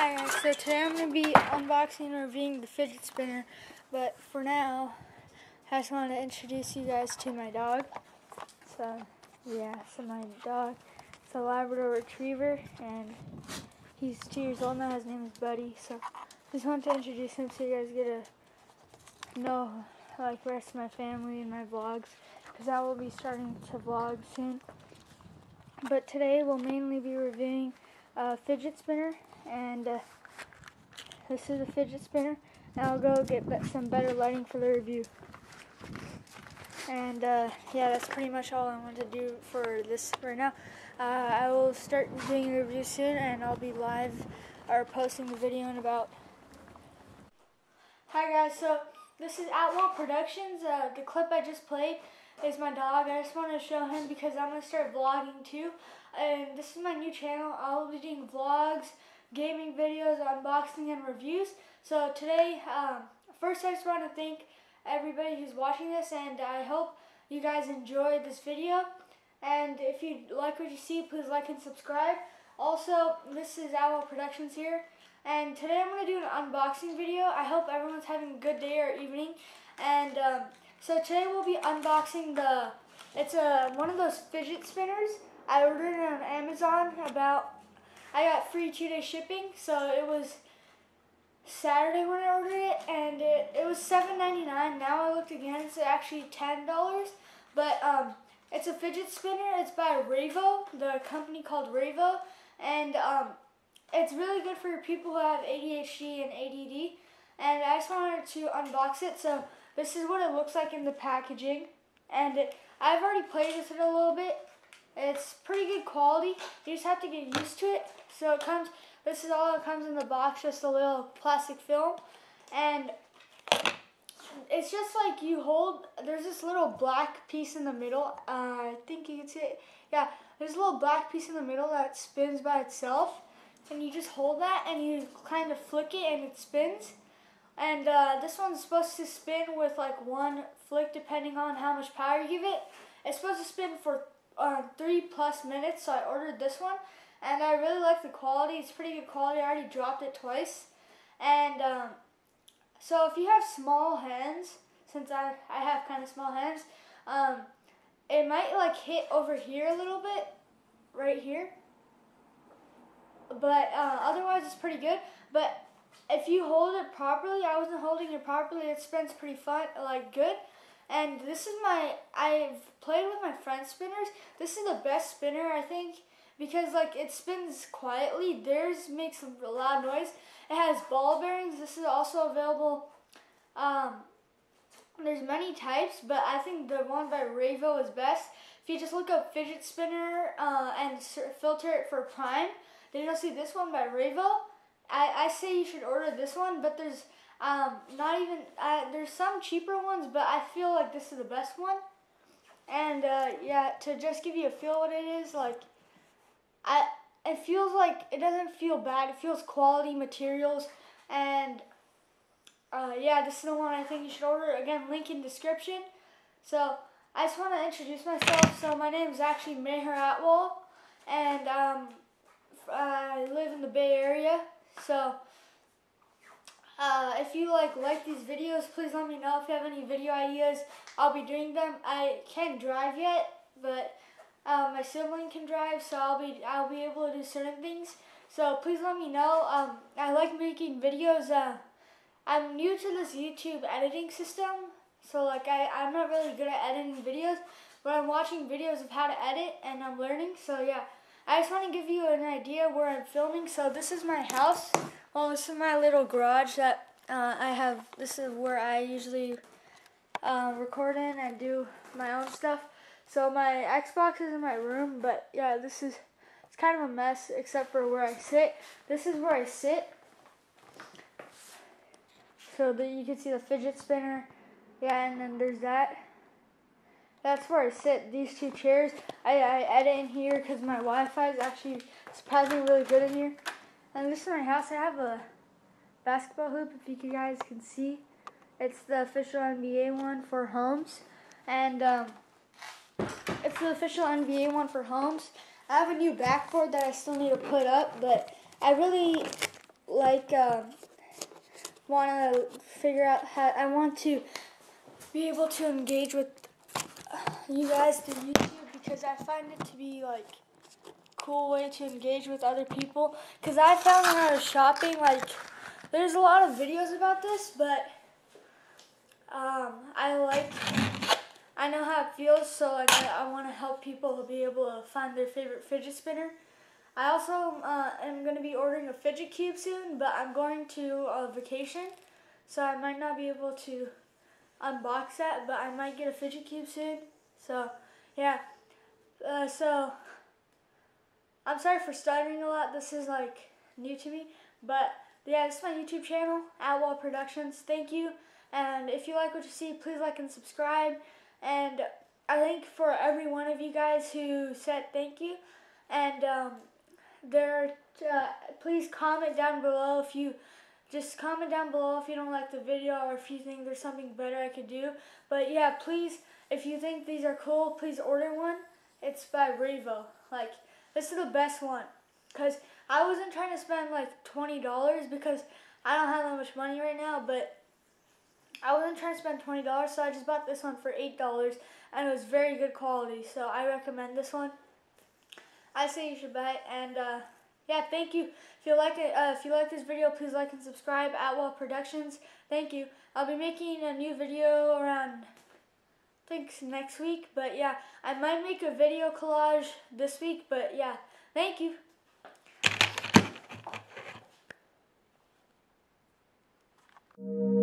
Hi guys, so today I'm going to be unboxing and reviewing the fidget spinner, but for now, I just want to introduce you guys to my dog. So, yeah, so my dog, it's a Labrador Retriever, and he's two years old now, his name is Buddy, so just want to introduce him so you guys get to know, like, the rest of my family and my vlogs, because I will be starting to vlog soon. But today we'll mainly be reviewing a fidget spinner and uh, this is a fidget spinner. I'll go get some better lighting for the review. And uh, yeah that's pretty much all I want to do for this right now. Uh, I will start doing a review soon and I'll be live or posting the video in about hi guys. So this is Atwal Productions. Uh, the clip I just played is my dog. I just want to show him because I'm going to start vlogging too. And this is my new channel. I'll be doing vlogs gaming videos, unboxing, and reviews. So today, um, first I just want to thank everybody who's watching this, and I hope you guys enjoyed this video. And if you like what you see, please like and subscribe. Also, this is Atwal Productions here. And today I'm going to do an unboxing video. I hope everyone's having a good day or evening. And um, so today we'll be unboxing the, it's a one of those fidget spinners. I ordered it on Amazon about I got free two-day shipping, so it was Saturday when I ordered it, and it, it was $7.99. Now I looked again, it's actually $10. But um, it's a fidget spinner. It's by Rayvo, the company called Rayvo, and um, it's really good for people who have ADHD and ADD. And I just wanted to unbox it. So this is what it looks like in the packaging, and it, I've already played with it a little bit. It's pretty good quality. You just have to get used to it. So it comes, this is all that comes in the box, just a little plastic film. And it's just like you hold, there's this little black piece in the middle. Uh, I think you can see it. Yeah, there's a little black piece in the middle that spins by itself. And you just hold that and you kind of flick it and it spins. And uh, this one's supposed to spin with like one flick depending on how much power you give it. It's supposed to spin for uh, three plus minutes, so I ordered this one. And I really like the quality. It's pretty good quality. I already dropped it twice. And um, so if you have small hands, since I, I have kind of small hands, um, it might like hit over here a little bit, right here. But uh, otherwise it's pretty good. But if you hold it properly, I wasn't holding it properly, it spins pretty fun, like good. And this is my, I've played with my friend spinners. This is the best spinner, I think, because like it spins quietly. Theirs makes a loud noise. It has ball bearings. This is also available. Um, there's many types, but I think the one by Rayvo is best. If you just look up fidget spinner uh, and filter it for Prime, then you'll see this one by Rayvo. I, I say you should order this one, but there's um, not even, uh, there's some cheaper ones, but I feel like this is the best one. And, uh, yeah, to just give you a feel what it is, like, I, it feels like, it doesn't feel bad. It feels quality materials. And, uh, yeah, this is the one I think you should order. Again, link in description. So, I just want to introduce myself. So, my name is actually Meher Atwal. And, um, I live in the Bay Area. So, uh, if you like like these videos, please let me know if you have any video ideas. I'll be doing them. I can't drive yet, but uh, my sibling can drive, so I'll be I'll be able to do certain things. So please let me know. Um, I like making videos. Uh, I'm new to this YouTube editing system, so like I I'm not really good at editing videos, but I'm watching videos of how to edit and I'm learning. So yeah, I just want to give you an idea where I'm filming. So this is my house. Well, this is my little garage that uh, I have. This is where I usually uh, record in and do my own stuff. So my Xbox is in my room, but yeah, this is it's kind of a mess except for where I sit. This is where I sit. So that you can see the fidget spinner. Yeah, and then there's that. That's where I sit. These two chairs. I, I edit in here because my Wi-Fi is actually surprisingly really good in here. And this is my house. I have a basketball hoop, if you guys can see. It's the official NBA one for homes. And um, it's the official NBA one for homes. I have a new backboard that I still need to put up, but I really, like um, want to figure out how I want to be able to engage with you guys through YouTube because I find it to be like cool way to engage with other people. Because I found when I was shopping, like there's a lot of videos about this, but um, I like I know how it feels, so like I, I want to help people be able to find their favorite fidget spinner. I also uh, am going to be ordering a fidget cube soon, but I'm going to a vacation, so I might not be able to unbox that, but I might get a fidget cube soon. So, yeah. Uh, so, I'm sorry for stuttering a lot. This is like new to me, but yeah, this is my YouTube channel, Atwal Productions. Thank you, and if you like what you see, please like and subscribe. And I think for every one of you guys who said thank you, and um, there, uh, please comment down below if you just comment down below if you don't like the video or if you think there's something better I could do. But yeah, please, if you think these are cool, please order one. It's by Revo. Like, this is the best one. Because I wasn't trying to spend like $20 because I don't have that much money right now, but I wasn't trying to spend $20, so I just bought this one for $8, and it was very good quality, so I recommend this one. I say you should buy it. And uh, yeah, thank you. If you like it, uh, if you like this video, please like and subscribe. at Atwal Productions. Thank you. I'll be making a new video around think next week. But yeah, I might make a video collage this week. But yeah, thank you. you.